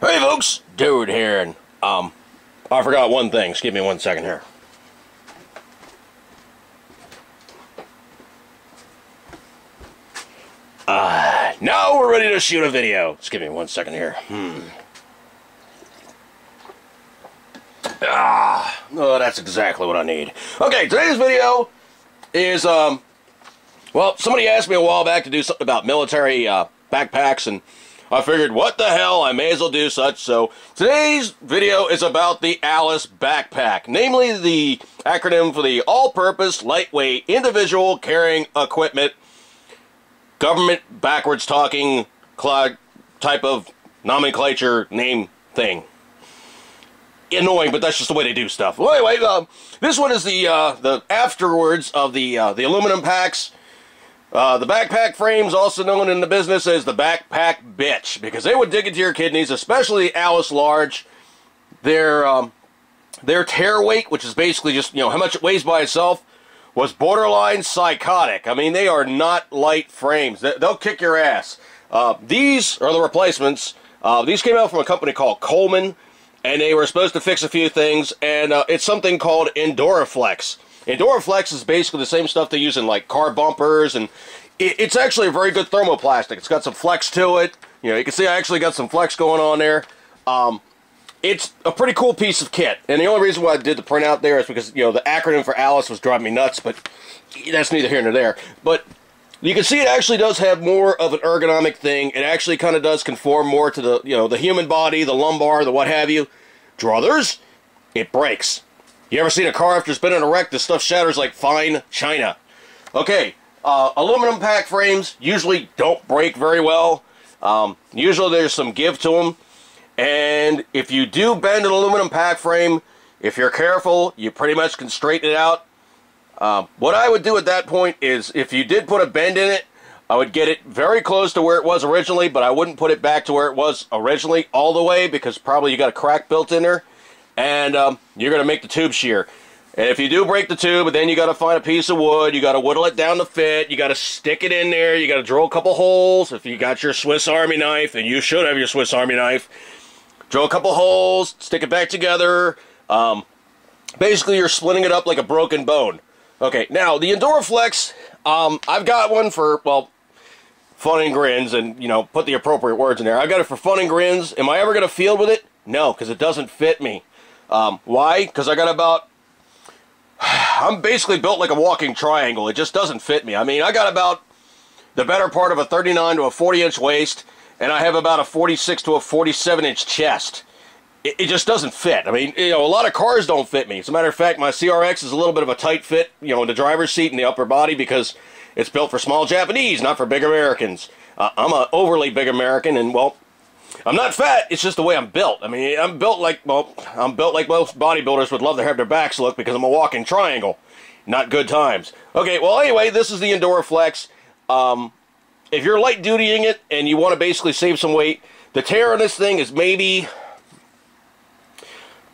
Hey folks, Dude here, and um, I forgot one thing. Just give me one second here. Uh, now we're ready to shoot a video. Just give me one second here. Hmm. Ah, oh, that's exactly what I need. Okay, today's video is, um, well, somebody asked me a while back to do something about military uh, backpacks, and I figured, what the hell, I may as well do such. So today's video is about the Alice backpack, namely the acronym for the All-Purpose Lightweight Individual Carrying Equipment Government Backwards Talking clock type of nomenclature name thing annoying, but that's just the way they do stuff. Well, anyway, uh, this one is the uh, the afterwards of the uh, the aluminum packs. Uh, the backpack frames, also known in the business as the backpack bitch, because they would dig into your kidneys, especially Alice Large. Their um, their tare weight, which is basically just you know how much it weighs by itself, was borderline psychotic. I mean, they are not light frames; they'll kick your ass. Uh, these are the replacements. Uh, these came out from a company called Coleman and they were supposed to fix a few things, and uh, it's something called Enduraflex. Enduraflex is basically the same stuff they use in like car bumpers, and it, it's actually a very good thermoplastic. It's got some flex to it. You know, you can see I actually got some flex going on there. Um, it's a pretty cool piece of kit, and the only reason why I did the printout there is because you know the acronym for Alice was driving me nuts, but that's neither here nor there. But you can see it actually does have more of an ergonomic thing. It actually kind of does conform more to the, you know, the human body, the lumbar, the what have you. Druthers, it breaks. You ever seen a car after it's been in a wreck? the stuff shatters like fine china. Okay, uh, aluminum pack frames usually don't break very well. Um, usually there's some give to them. And if you do bend an aluminum pack frame, if you're careful, you pretty much can straighten it out um, what I would do at that point is if you did put a bend in it, I would get it very close to where it was originally, but I wouldn't put it back to where it was originally all the way because probably you got a crack built in there, and um, you're going to make the tube shear. And if you do break the tube, then you got to find a piece of wood, you got to whittle it down to fit, you got to stick it in there, you got to drill a couple holes. If you got your Swiss Army knife, and you should have your Swiss Army knife, drill a couple holes, stick it back together. Um, basically, you're splitting it up like a broken bone. Okay, now the Enduraflex, um, I've got one for, well, fun and grins, and, you know, put the appropriate words in there. I've got it for fun and grins. Am I ever going to field with it? No, because it doesn't fit me. Um, why? Because I got about, I'm basically built like a walking triangle. It just doesn't fit me. I mean, I got about the better part of a 39 to a 40 inch waist, and I have about a 46 to a 47 inch chest it, it, just doesn't fit. I mean, you know, a lot of cars don't fit me. As a matter of fact, my CRX is a little bit of a tight fit, you know, in the driver's seat and the upper body because it's built for small Japanese, not for big Americans. Uh, I'm an overly big American, and well, I'm not fat. It's just the way I'm built. I mean, I'm built like well, I'm built like most bodybuilders would love to have their backs look because I'm a walking triangle. Not good times. Okay, well, anyway, this is the Enduraflex. Um, if you're light dutying it and you want to basically save some weight, the tare on this thing is maybe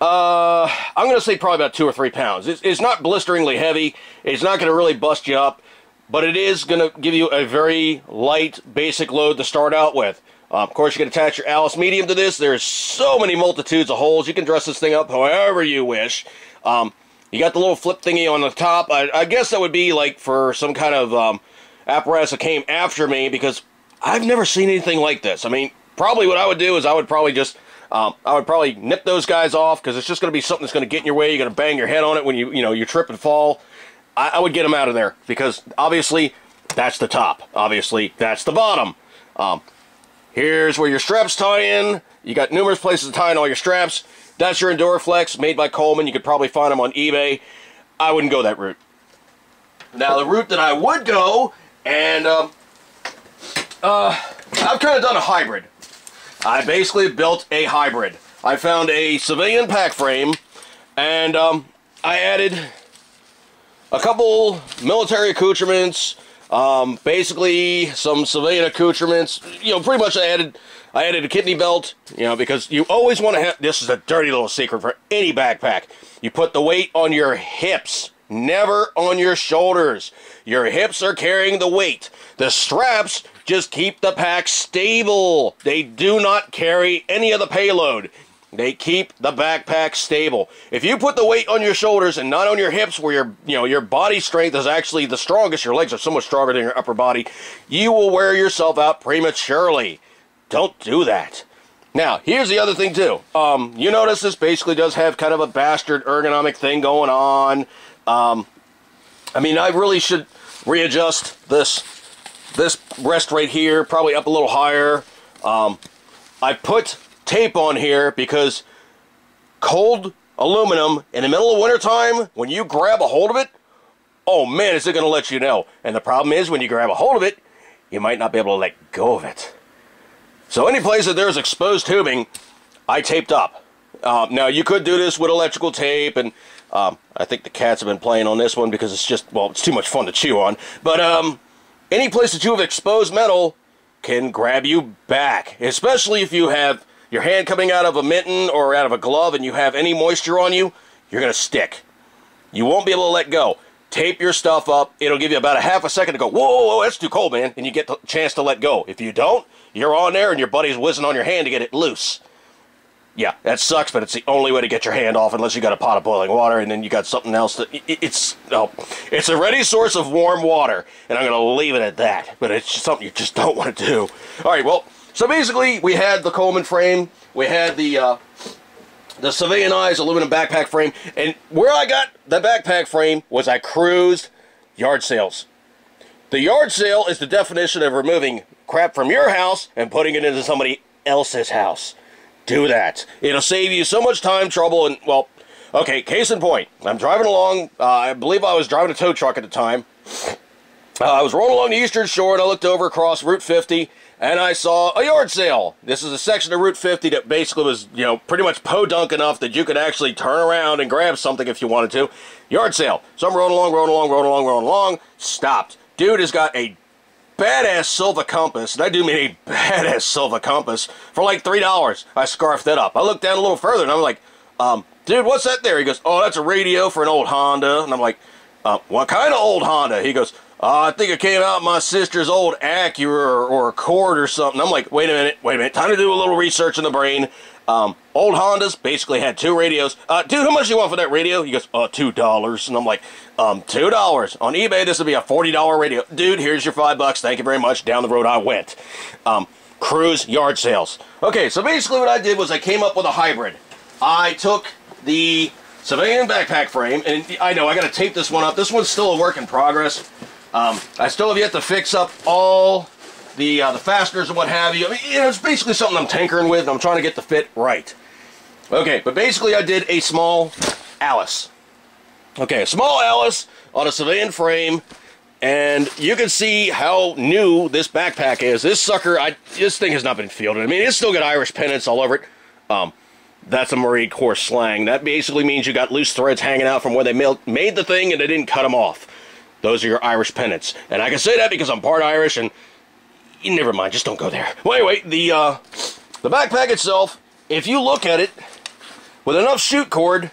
uh, I'm going to say probably about two or three pounds. It's, it's not blisteringly heavy. It's not going to really bust you up, but it is going to give you a very light, basic load to start out with. Uh, of course, you can attach your Alice Medium to this. There's so many multitudes of holes. You can dress this thing up however you wish. Um, you got the little flip thingy on the top. I, I guess that would be like for some kind of um, apparatus that came after me because I've never seen anything like this. I mean, probably what I would do is I would probably just um, I would probably nip those guys off because it's just going to be something that's going to get in your way. You're going to bang your head on it when you you know you trip and fall. I, I, would get them out of there because obviously that's the top. Obviously that's the bottom. Um, here's where your straps tie in. You got numerous places to tie in all your straps. That's your Enduraflex made by Coleman. You could probably find them on eBay. I wouldn't go that route. Now the route that I would go, and um, uh, I've kind of done a hybrid. I basically built a hybrid. I found a civilian pack frame and um, I added a couple military accoutrements, um, basically some civilian accoutrements. You know, pretty much I added I added a kidney belt, you know, because you always want to have this is a dirty little secret for any backpack. You put the weight on your hips, never on your shoulders. Your hips are carrying the weight. The straps just keep the pack stable. They do not carry any of the payload. They keep the backpack stable. If you put the weight on your shoulders and not on your hips where your you know your body strength is actually the strongest, your legs are so much stronger than your upper body, you will wear yourself out prematurely. Don't do that. Now, here's the other thing too. Um, you notice this basically does have kind of a bastard ergonomic thing going on. Um, I mean, I really should readjust this this rest right here, probably up a little higher. Um, I put tape on here because cold aluminum in the middle of wintertime, when you grab a hold of it, oh man, is it going to let you know. And the problem is, when you grab a hold of it, you might not be able to let go of it. So any place that there's exposed tubing, I taped up. Um, now you could do this with electrical tape, and um, I think the cats have been playing on this one because it's just well, it's too much fun to chew on. But um, any place that you have exposed metal can grab you back, especially if you have your hand coming out of a mitten or out of a glove and you have any moisture on you. You're gonna stick. You won't be able to let go. Tape your stuff up. It'll give you about a half a second to go, whoa, whoa, whoa that's too cold, man. And you get the chance to let go. If you don't, you're on there and your buddy's whizzing on your hand to get it loose. Yeah, that sucks, but it's the only way to get your hand off unless you got a pot of boiling water and then you got something else that it's oh, it's a ready source of warm water, and I'm gonna leave it at that. But it's something you just don't want to do. All right, well, so basically we had the Coleman frame, we had the uh, the Civilian Eyes aluminum backpack frame, and where I got the backpack frame was I cruised yard sales. The yard sale is the definition of removing crap from your house and putting it into somebody else's house. Do that. It'll save you so much time, trouble, and, well, okay, case in point. I'm driving along, uh, I believe I was driving a tow truck at the time. Uh, I was rolling along the Eastern Shore and I looked over across Route 50 and I saw a yard sale. This is a section of Route 50 that basically was, you know, pretty much podunk enough that you could actually turn around and grab something if you wanted to. Yard sale. So I'm rolling along, rolling along, rolling along, rolling along, stopped. Dude has got a badass Silva compass, and I do mean a badass Silva compass, for like $3. I scarfed that up. I looked down a little further, and I'm like, um, dude, what's that there? He goes, oh, that's a radio for an old Honda. And I'm like, uh, what kind of old Honda? He goes, uh, I think it came out my sister's old Acura or, or Accord or something. I'm like, wait a minute, wait a minute. Time to do a little research in the brain. Um, old Hondas basically had two radios. Uh, dude, how much do you want for that radio? He goes, uh, two dollars. And I'm like, um, two dollars. On eBay, this would be a $40 radio. Dude, here's your five bucks. Thank you very much. Down the road I went. Um, cruise yard sales. Okay, so basically what I did was I came up with a hybrid. I took the civilian backpack frame, and I know I got to tape this one up. This one's still a work in progress. Um, I still have yet to fix up all the uh, the fasteners and what have you. I mean, you know, it's basically something I'm tinkering with, and I'm trying to get the fit right. Okay, but basically I did a small Alice. Okay, a small Alice on a civilian frame, and you can see how new this backpack is. This sucker, I this thing has not been fielded. I mean, it's still got Irish pennants all over it. Um, that's a Marine Corps slang. That basically means you got loose threads hanging out from where they made the thing and they didn't cut them off. Those are your Irish pennants. And I can say that because I'm part Irish and never mind, just don't go there. Well, anyway, the, uh, the backpack itself, if you look at it, with enough chute cord,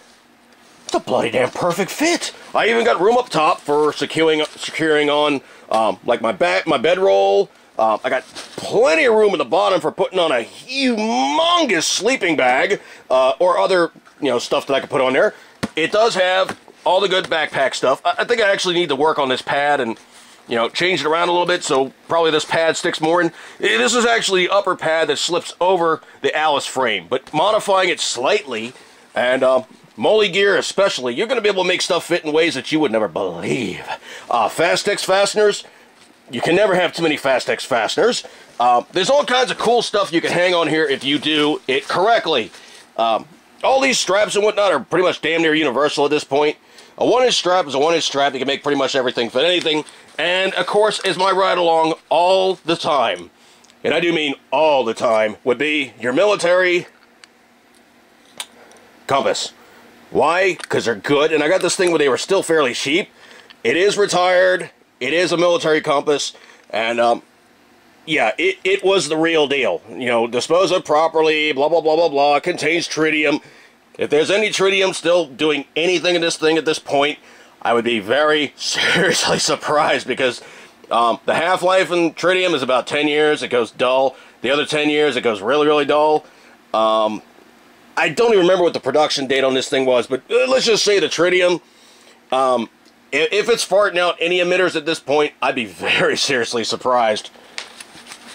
it's a bloody damn perfect fit. I even got room up top for securing, securing on, um, like my back, my bedroll. Uh, I got plenty of room at the bottom for putting on a humongous sleeping bag uh, or other, you know, stuff that I could put on there. It does have all the good backpack stuff. I, think I actually need to work on this pad and you know, change it around a little bit so probably this pad sticks more in. This is actually the upper pad that slips over the Alice frame, but modifying it slightly and MOLLE gear especially, you're going to be able to make stuff fit in ways that you would never believe. Uh, Fastex fasteners, you can never have too many Fastex fasteners. Uh, there's all kinds of cool stuff you can hang on here if you do it correctly. Um, all these straps and whatnot are pretty much damn near universal at this point. A one-inch strap is a one-inch strap. You can make pretty much everything fit anything. And, of course, is my ride-along all the time, and I do mean all the time, would be your military compass. Why? Because they're good, and I got this thing where they were still fairly cheap. It is retired. It is a military compass, and, um, yeah, it, it was the real deal. You know, dispose of properly, blah, blah, blah, blah, blah, contains tritium. If there's any tritium still doing anything in this thing at this point, I would be very seriously surprised because Um, the half-life in tritium is about 10 years. It goes dull. The other 10 years, it goes really, really dull. Um, I don't even remember what the production date on this thing was, but uh, let's just say the tritium, um, if it's farting out any emitters at this point, I'd be very seriously surprised.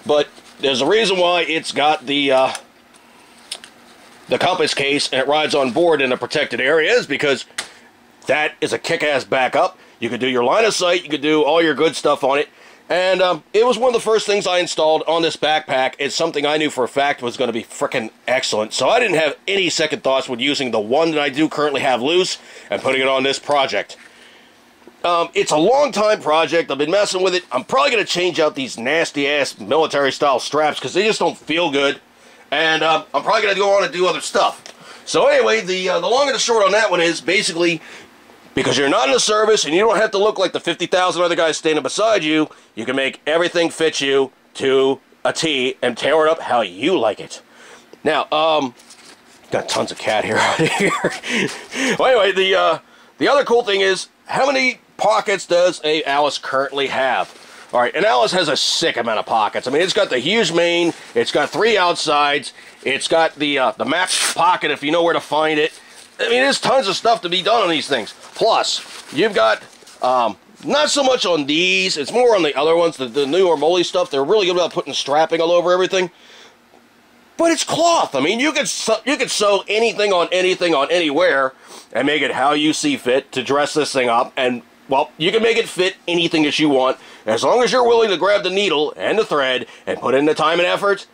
But there's a reason why it's got the uh, the compass case and it rides on board in a protected area is because that is a kick-ass backup. You could do your line of sight, you could do all your good stuff on it. And um, it was one of the first things I installed on this backpack. It's something I knew for a fact was going to be freaking excellent. So I didn't have any second thoughts with using the one that I do currently have loose and putting it on this project. Um, it's a long time project. I've been messing with it. I'm probably going to change out these nasty ass military style straps because they just don't feel good. And uh, I'm probably going to go on and do other stuff. So anyway, the uh, the long and the short on that one is basically because you're not in the service and you don't have to look like the 50,000 other guys standing beside you, you can make everything fit you to a T and tear it up how you like it. Now, um, got tons of cat hair out here. well, anyway, the uh, the other cool thing is how many pockets does a Alice currently have? All right, and Alice has a sick amount of pockets. I mean, it's got the huge main, it's got three outsides, it's got the uh, the map pocket if you know where to find it. I mean, there's tons of stuff to be done on these things. Plus, you've got, um, not so much on these, it's more on the other ones, the, the new Armoli stuff. They're really good about putting strapping all over everything. But it's cloth. I mean, you could you could sew anything on anything on anywhere and make it how you see fit to dress this thing up. And well, you can make it fit anything that you want as long as you're willing to grab the needle and the thread and put in the time and effort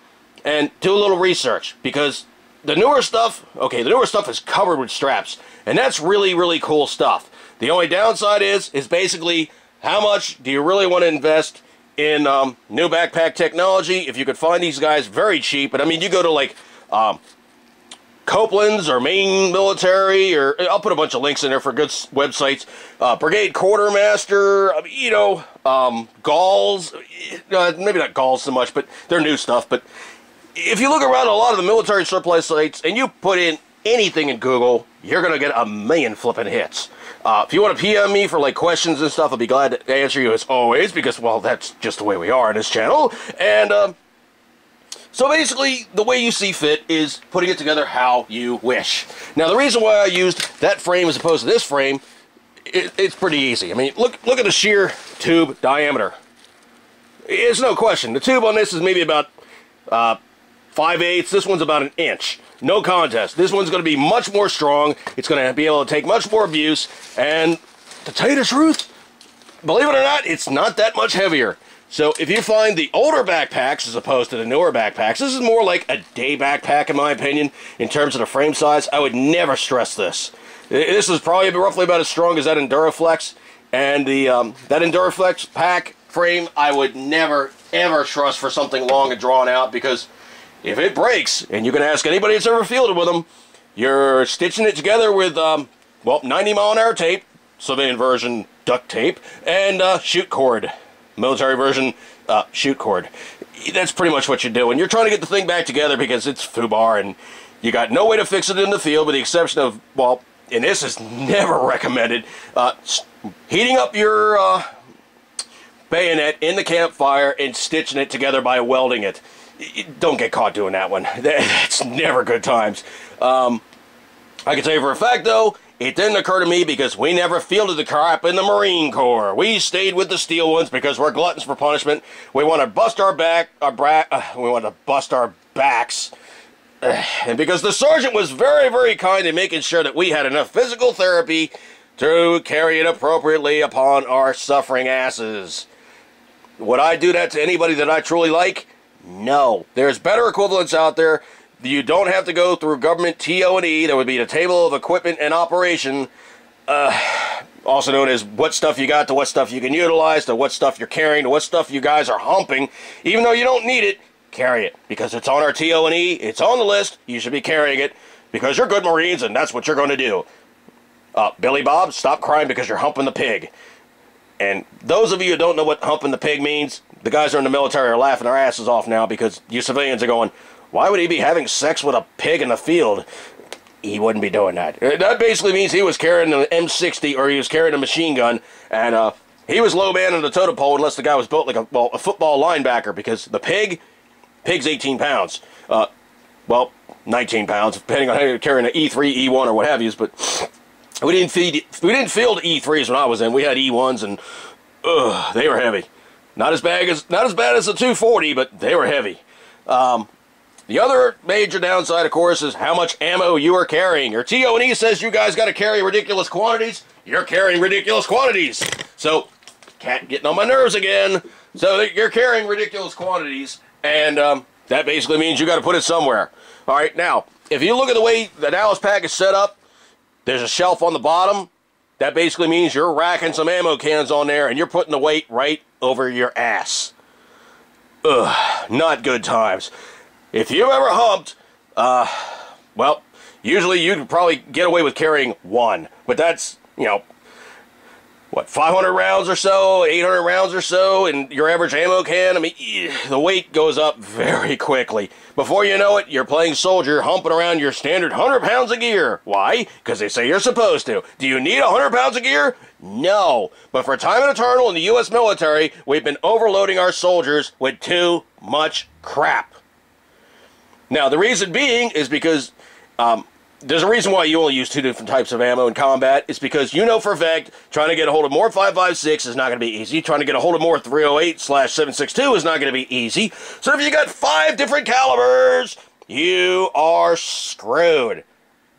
and do a little research because the newer stuff, okay, the newer stuff is covered with straps, and that's really, really cool stuff. The only downside is, is basically how much do you really want to invest in um, new backpack technology? If you could find these guys very cheap, but I mean, you go to like um, Copeland's or Maine Military, or I'll put a bunch of links in there for good websites. Uh, Brigade Quartermaster, you know, um, Galls, uh, maybe not Galls so much, but they're new stuff. But if you look around a lot of the military surplus sites and you put in anything in Google, you're going to get a million flipping hits. Uh, if you want to PM me for like questions and stuff, I'll be glad to answer you as always because, well, that's just the way we are in this channel. And um, so basically, the way you see fit is putting it together how you wish. Now, the reason why I used that frame as opposed to this frame, it, it's pretty easy. I mean, look look at the sheer tube diameter. It's no question. The tube on this is maybe about uh, 5 eighths. This one's about an inch. No contest. This one's going to be much more strong. It's going to be able to take much more abuse. And to tell you the truth, believe it or not, it's not that much heavier. So if you find the older backpacks as opposed to the newer backpacks, this is more like a day backpack in my opinion in terms of the frame size. I would never stress this. This is probably roughly about as strong as that Enduraflex. And the um, that Enduraflex pack frame, I would never, ever trust for something long and drawn out because if it breaks, and you can ask anybody that's ever fielded with them, you're stitching it together with, um, well, 90 mile an hour tape, civilian version duct tape, and uh, chute cord, military version uh, chute cord. That's pretty much what you're doing. You're trying to get the thing back together because it's FUBAR, and you got no way to fix it in the field with the exception of, well, and this is never recommended, uh, heating up your uh, bayonet in the campfire and stitching it together by welding it don't get caught doing that one. That's never good times. Um, I can tell you for a fact, though, it didn't occur to me because we never fielded the crap in the Marine Corps. We stayed with the steel ones because we're gluttons for punishment. We want to bust our back, our bra uh, we want to bust our backs. and because the sergeant was very, very kind in making sure that we had enough physical therapy to carry it appropriately upon our suffering asses. Would I do that to anybody that I truly like? No. There's better equivalents out there. You don't have to go through government TO&E. There would be the table of equipment and operation, uh, also known as what stuff you got to what stuff you can utilize to what stuff you're carrying to what stuff you guys are humping. Even though you don't need it, carry it because it's on our TO&E. It's on the list. You should be carrying it because you're good Marines and that's what you're going to do. Uh, Billy Bob, stop crying because you're humping the pig. And those of you who don't know what humping the pig means, the guys who are in the military are laughing their asses off now because you civilians are going, why would he be having sex with a pig in the field? He wouldn't be doing that. Uh, that basically means he was carrying an M60 or he was carrying a machine gun and uh, he was low man in the totem pole unless the guy was built like a well a football linebacker because the pig, pig's 18 pounds. Uh, well, 19 pounds depending on how you're carrying an E3, E1, or what have you. But we didn't feed we didn't field E3s when I was in. We had E1s and ugh, they were heavy. Not as bad as not as bad as the 240, but they were heavy. Um, the other major downside, of course, is how much ammo you are carrying. Your TO&E says you guys got to carry ridiculous quantities. You're carrying ridiculous quantities. So, cat getting on my nerves again. So you're carrying ridiculous quantities, and um, that basically means you got to put it somewhere. All right, now, if you look at the way the Alice pack is set up, there's a shelf on the bottom. That basically means you're racking some ammo cans on there, and you're putting the weight right over your ass. Ugh, not good times. If you ever humped, uh, well, usually you'd probably get away with carrying one, but that's, you know, what, 500 rounds or so, 800 rounds or so, and your average ammo can, I mean, the weight goes up very quickly. Before you know it, you're playing soldier, humping around your standard 100 pounds of gear. Why? Because they say you're supposed to. Do you need 100 pounds of gear? No. But for time and eternal in the U.S. military, we've been overloading our soldiers with too much crap. Now, the reason being is because um, there's a reason why you only use two different types of ammo in combat. It's because you know for a fact trying to get a hold of more 5.56 is not going to be easy. Trying to get a hold of more 308 slash 7.62 is not going to be easy. So if you got five different calibers, you are screwed.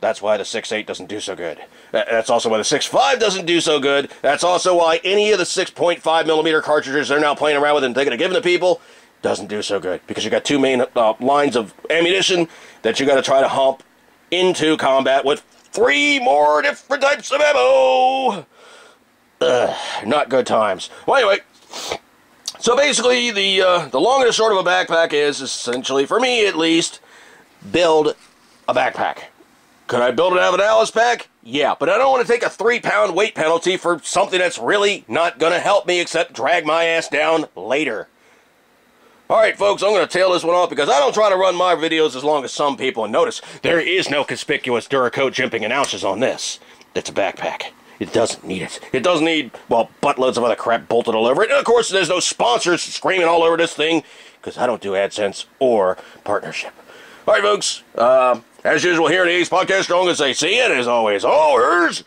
That's why the 6.8 doesn't do so good. That's also why the 6.5 doesn't do so good. That's also why any of the 6.5 millimeter cartridges they're now playing around with and to give them to people doesn't do so good because you got two main uh, lines of ammunition that you got to try to hump into combat with three more different types of ammo. Ugh, not good times. Well, anyway, so basically, the uh, the long and the short of a backpack is essentially, for me at least, build a backpack. Could I build it out of an Alice pack? Yeah, but I don't want to take a three pound weight penalty for something that's really not going to help me except drag my ass down later. Alright folks, I'm going to tail this one off because I don't try to run my videos as long as some people. And notice, there is no conspicuous Duracoat jimping and ounces on this. It's a backpack. It doesn't need it. It doesn't need, well, buttloads of other crap bolted all over it. And of course, there's no sponsors screaming all over this thing because I don't do AdSense or partnership. Alright folks, uh, as usual here in the Ace Podcast, strong as they see it, as always, always,